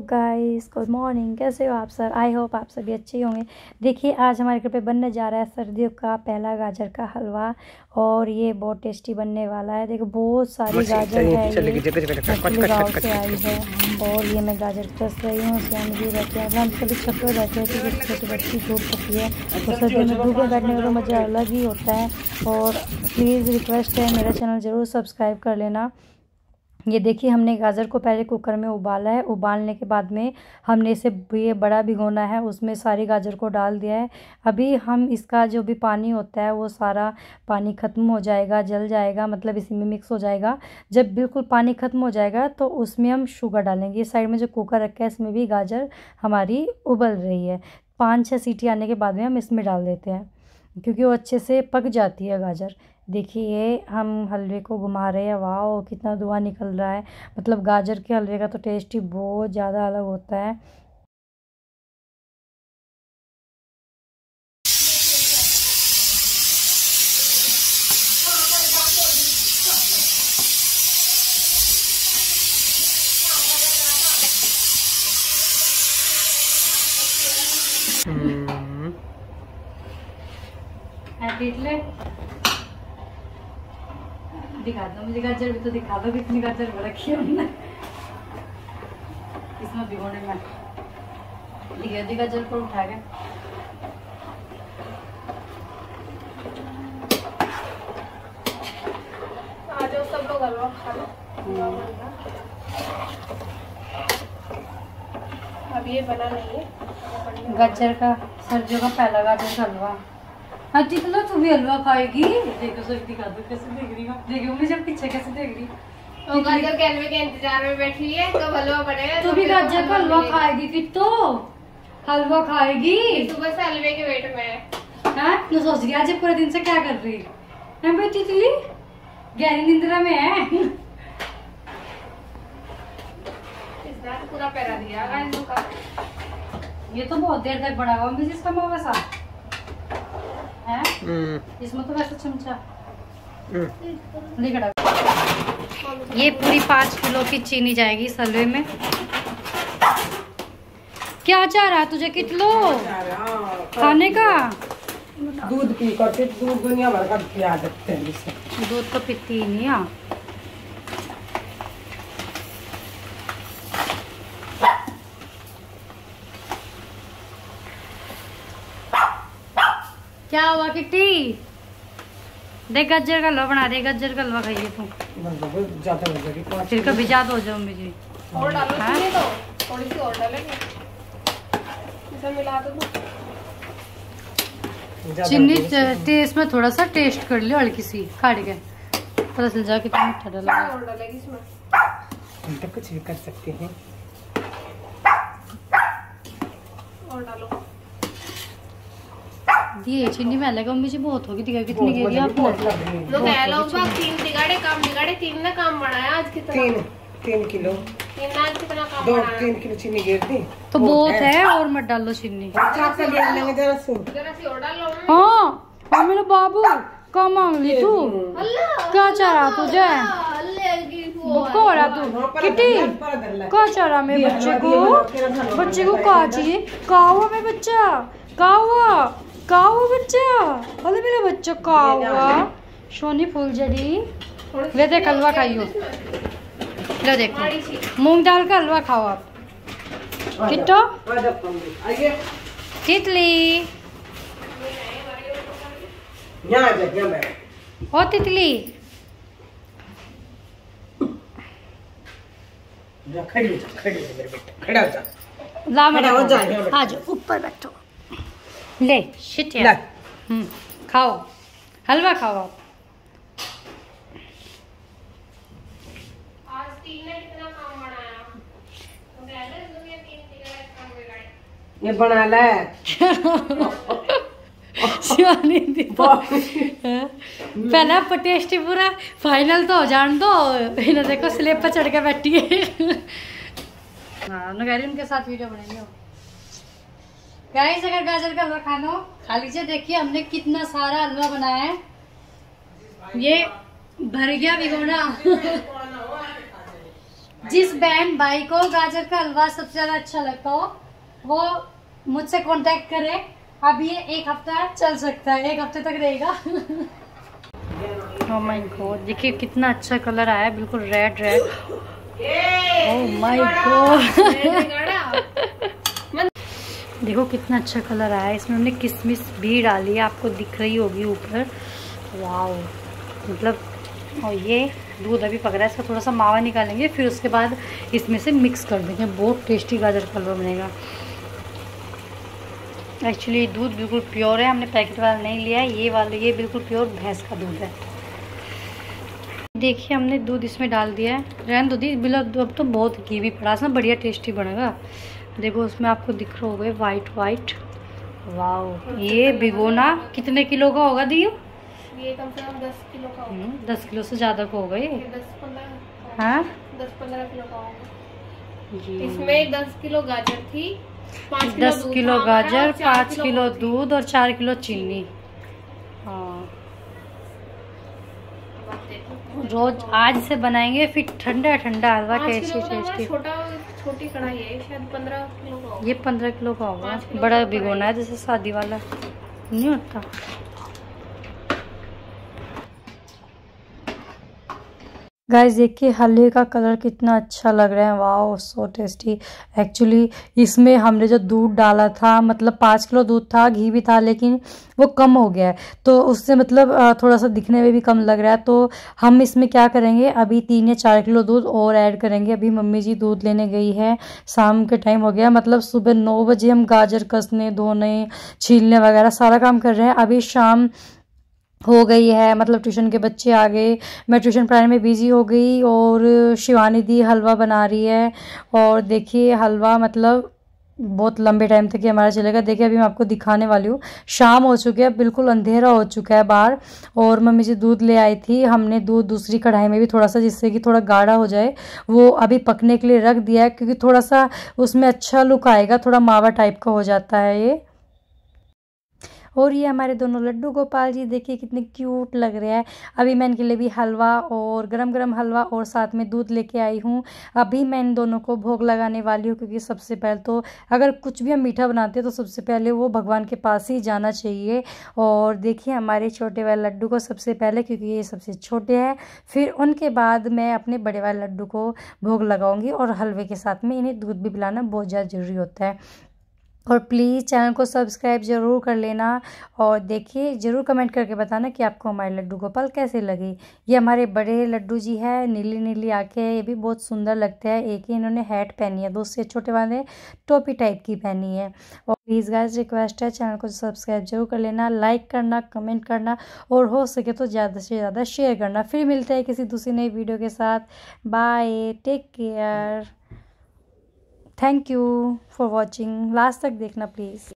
Guys good morning कैसे हो आप सर? आई होप आप सभी अच्छे होंगे। देखिए आज हमारे घर पे बनने जा रहा है सर्दियों का पहला गाजर का हलवा और ये बहुत टेस्टी बनने वाला है। देखो बहुत सारी गाजर है गाँव से आई है। और ये मैं गाजर कस रही हूँ स्वयं भी रहते हैं। हम सभी छत पर रहते हैं क्योंकि छोटी बच्ची धूप होती है। तो सर्दियों में धूप में बैठने का तो मज़ा अलग ही होता है। और प्लीज़ रिक्वेस्ट है मेरा चैनल ज़रूर सब्सक्राइब कर लेना। ये देखिए, हमने गाजर को पहले कुकर में उबाला है। उबालने के बाद में हमने इसे ये बड़ा भिगोना है, उसमें सारी गाजर को डाल दिया है। अभी हम इसका जो भी पानी होता है, वो सारा पानी ख़त्म हो जाएगा, जल जाएगा मतलब इसी में मिक्स हो जाएगा। जब बिल्कुल पानी ख़त्म हो जाएगा तो उसमें हम शुगर डालेंगे। इस साइड में जो कुकर रखा है, इसमें भी गाजर हमारी उबल रही है। पाँच छः सीटी आने के बाद में हम इसमें डाल देते हैं, क्योंकि वो अच्छे से पक जाती है गाजर। देखिए हम हलवे को घुमा रहे हैं वाह कितना धुआँ निकल रहा है मतलब गाजर के हलवे का तो टेस्ट ही बहुत ज़्यादा अलग होता है हम्म। दिखा दो मुझे गाजर भी तो दिखा दो कितनी गाजर रखी है हमने इसमें भिगोने में। ठीक है गाजर को उठा के। सब लोग हलवा खा लो अब ये बना नहीं है गाजर का सर्दियों का पहला गाजर का हलवा। हाँ जितना तू भी हलवा खाएगी देखो सर दिखा दो कैसे देख रही हो। देखो मुझे पीछे कैसे देख रही तो गाजर के हलवे के इंतज़ार में बैठी है तो हलवा बनेगा तू भी गाजर का हलवा खाएगी फिर तो। हलवा खाएगी। सुबह से हलवे के वेट में। है हाँ तो सोच रही आज पूरे दिन से क्या कर रही? है भाई तितली गहरी निंद्रा में है। पूरा पैरा दिया ये तो बहुत देर तक बना हुआ मिस इसका है हम्म, इसमें तो वैसा चमचा। हम्म। ये पूरी पाँच किलो की चीनी जाएगी सलवे में। क्या चाह रहा तुझे कितलो? खाने का? दूध पी कर दूध दुनिया भर का पिया देते हैं दूध तो पीती ही नहीं हाँ क्या हुआ किट्टी देख गज्जर का हलवा बना दे गज्जर का हलवा खाइए तू ज़्यादा जाएगी फिर कभी याद हो जाओ मुझे। और डालो हाँ? चीनी तो थोड़ी सी और डालेंगे। इसे मिला दो तो। चीनी टेस्ट में थोड़ा सा टेस्ट कर लियो हल्की सी खाड़ के। पता चल जाए कितना मीठा डाला। और डालेगी इसमें। हम तो कुछ भी कर सकते हैं। और डालो। ये चीनी में लगा मुझे बहुत होगी दिखा कितनी गिरी बहुत आपने लग रही है। लोग कह तीन बिगाड़े काम बिगाड़े तीन ने काम बढ़ाया आज कितना तीन तीन किलो तीन ने कितना काम दो तीन किलो चीनी गिर दी तो बहुत है और मत डालो चीनी चाप का ले लेंगे जरा सु जरा सी और डालो हाँ हाँ मेरा बाबू क्या मांग ली तू क्या चाह रहा तुझे क्या हो रहा तू किटी क्या चाह रहा मेरे बच्चे को बच्चे को क्या चाहिए का हुआ मेरे बच्चा का हुआ का हुआ बच्चा? अरे मेरा बच्चा का हुआ सोनी फूलझड़ी। ले देख हलवा खाइयो। ले देखो। मूंग दाल का हलवा खाओ आप। किट्टो तितली ओ तितली। खड़ी खड़ी मेरे बेटे। खड़ा जा। ला मेरा खड़ा हो जा, यहाँ बैठो। आ जाओ ऊपर बैठो। ले। शिट यार हम्म खाओ। हलवा खाओ। आप आज तीन ने कितना काम बढ़ाया तो कह रहे दुनिया तीन बिगाड़े काम बिगाड़े। ये बना ले। शिवानी पहला टेस्ट पूरा। फाइनल तो जान दो। इन्हें देखो स्लेब पर चढ़ के बैठी है। हाँ नगैरी उनके साथ वीडियो बनाएँगे गाइस अगर गाजर का हलवा खाना हो खा लीजिए। देखिए हमने कितना सारा हलवा बनाया है। ये भर गया भिगोना। जिस बहन भाई को गाजर का हलवा सबसे ज़्यादा अच्छा लगता हो वो मुझसे कांटेक्ट करे। अब ये एक हफ़्ता चल सकता है एक हफ़्ते तक रहेगा। Oh my God, देखिए कितना अच्छा कलर आया है बिल्कुल red red oh my god देखो कितना अच्छा कलर आया इसमें हमने किशमिश भी डाली है, आपको दिख रही होगी ऊपर। वाओ मतलब और ये दूध अभी पक रहा है, इसका थोड़ा सा मावा निकालेंगे, फिर उसके बाद इसमें से मिक्स कर देंगे। बहुत टेस्टी गाजर का हलवा बनेगा। एक्चुअली दूध बिल्कुल प्योर है, हमने पैकेट वाला नहीं लिया है। ये वाला, ये बिल्कुल प्योर भैंस का दूध है। देखिए, हमने दूध इसमें डाल दिया है। रहन दो दी, बिल्कुल अब तो बहुत घी भी पड़ा ना बढ़िया टेस्टी बनेगा। देखो उसमें आपको दिख रहा होगा वाइट वाइट वाओ ये भिगोना कितने किलो का होगा दी ये कम से कम दस किलो का होगा। हम्म, दस किलो से ज़्यादा का होगा ये। दस पंद्रह हाँ? दस पंद्रह किलो का होगा। इसमें दस किलो गाजर थी दस किलो गाजर पाँच किलो दूध और चार किलो चीनी। हाँ। रोज आज से बनाएँगे फिर ठंडा ठंडा हलवा टेस्टी टेस्टी। छोटा छोटी कढ़ाई है शायद पंद्रह किलो का ये पंद्रह किलो का होगा। बड़ा भिगोना है। जैसे शादी वाला। नहीं होता। गाइस देखिए हलवे का कलर कितना अच्छा लग रहा है। वाह सो टेस्टी एक्चुअली इसमें हमने जो दूध डाला था मतलब पाँच किलो दूध था, घी भी था, लेकिन वो कम हो गया है। तो उससे मतलब थोड़ा सा दिखने में भी कम लग रहा है। तो हम इसमें क्या करेंगे? अभी तीन या चार किलो दूध और ऐड करेंगे। अभी मम्मी जी दूध लेने गई है। शाम के टाइम हो गया। मतलब सुबह नौ बजे हम गाजर कसने, धोने, छीलने वगैरह सारा काम कर रहे हैं। अभी शाम हो गई है मतलब ट्यूशन के बच्चे आ गए। मैं ट्यूशन पढ़ाने में बिज़ी हो गई और शिवानी दी हलवा बना रही है। और देखिए, हलवा मतलब बहुत लंबे टाइम तक ये हमारा चलेगा। देखिए, अभी मैं आपको दिखाने वाली हूँ। शाम हो चुकी है, बिल्कुल अंधेरा हो चुका है बाहर। और मम्मी जी दूध ले आई थी। हमने दूध दूसरी कढ़ाई में भी थोड़ा सा जिससे कि थोड़ा गाढ़ा हो जाए, वो अभी पकने के लिए रख दिया है, क्योंकि थोड़ा सा उसमें अच्छा लुक आएगा, थोड़ा मावा टाइप का हो जाता है ये। और ये हमारे दोनों लड्डू गोपाल जी। देखिए कितने क्यूट लग रहे हैं। अभी मैं इनके लिए भी हलवा और गरम गरम हलवा और साथ में दूध लेके आई हूँ। अभी मैं इन दोनों को भोग लगाने वाली हूँ क्योंकि सबसे पहले तो अगर कुछ भी हम मीठा बनाते हैं तो सबसे पहले वो भगवान के पास ही जाना चाहिए। और देखिए हमारे छोटे वाले लड्डू को सबसे पहले क्योंकि ये सबसे छोटे हैं, फिर उनके बाद मैं अपने बड़े वाले लड्डू को भोग लगाऊँगी और हलवे के साथ में इन्हें दूध भी पिलाना बहुत ज़्यादा ज़रूरी होता है। और प्लीज़ चैनल को सब्सक्राइब ज़रूर कर लेना और देखिए, ज़रूर कमेंट करके बताना कि आपको हमारे लड्डू गोपाल कैसे लगे। ये हमारे बड़े लड्डू जी है, नीली नीली आँखें, ये भी बहुत सुंदर लगते हैं। एक ही इन्होंने हैट पहनी है दूसरे छोटे वाले टोपी टाइप की पहनी है। और प्लीज़ गाइस रिक्वेस्ट है चैनल को सब्सक्राइब ज़रूर कर लेना लाइक करना कमेंट करना और हो सके तो ज़्यादा से ज़्यादा शेयर करना। फिर मिलते हैं किसी दूसरी नई वीडियो के साथ। Bye take care thank you for watching last तक देखना प्लीज़